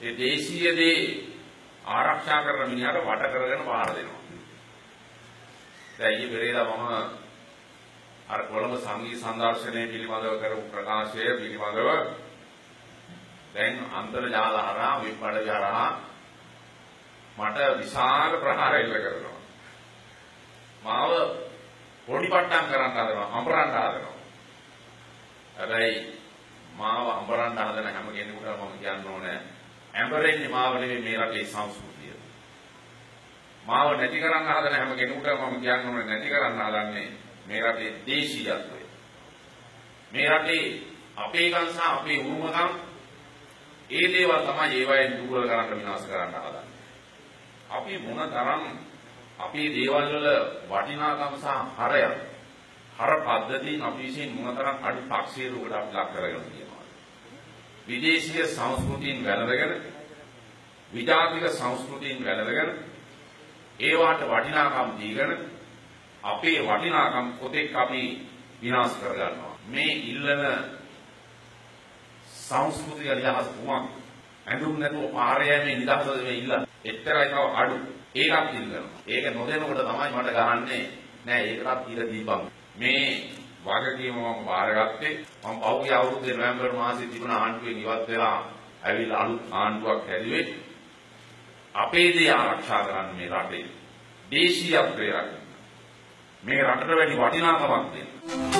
ඒ දේශීය දේ ආරක්ෂා කරන මිනිහට වට කරගෙන පාර දෙනවා. දැන් ඊයේ පෙරේදා මම අර කොළඹ සංගීත සංදර්ශනය පිළිබඳව කරපු ප්‍රකාශය පිළිබඳව දැන් අන්තර්ජාල හරහා වෙබ්බඩ හරහා මට විශාල ප්‍රහාර එල්ල කරනවා. මාව පොඩි පට්ටම් කරන්න හදනවා, අඹරන්න හදනවා. හැබැයි මාව අඹරන්න හදන හැම කෙනෙකුටම මම කියන්න ඕනේ ඇඹරෙන්නේ මාව නෙවෙයි මේ රටේ සංස්කෘතිය. මාව නැති කරන්න හදන හැම කෙනෙකුටම මම කියන්න ඕනේ නැති කරන්න හදන්නේ මේ රටේ දේශීයත්වය. මේ රටේ අපේකම් සහ අපේ උරුමකම් ඒ දේවල් තමයි ඒවයින් දුර්වල කරන්න විනාශ කරන්න හදන්නේ. අපි මොන තරම් අපේ දේවල් වල වටිනාකම සහ හරය හර පද්ධතියෙන් අපි විසින් මොනතරම් අඩි පක්ෂීරුවකට අපි ලක් කරගෙන තියෙනවා. විදේශීය සංස්කෘතියෙන් වැළඳගෙන විජාතික සංස්කෘතියෙන් වැළඳගෙන ඒවාට වටිනාකම් දීගෙන අපේ වටිනාකම් කොතෙක් අපි විනාශ කරගන්නවා. මේ ඉල්ලන සංස්කෘතික නිදහස කුමක්? ඇඳුම් නැතුව පාර යෑමේ නිදහසද මේ ඉල්ලන්නේ? එච්චරයි තව අඩු. ඒකත් ඉල්ලනවා. ඒක නොදෙනකොට තමයි මට ගහන්නේ නෑ ඒකටත් ඉර දීපන්. මේ වගකීම මම බාරගත්තේ. මම පහුගිය අවුරුද්දේ නොවැම්බර් මාසයේ තිබුණ ආණ්ඩුවෙන් ඉවත් වෙලා ඇවිල්ලා අලුත් ආණ්ඩුවක් හැදුවේ. අපේ දේ ආරක්ෂා කරන්න මේ රටේ. දේශීයත්වය රකින්න මේ රටට වැඩි වටිනාකමක් දෙන්න.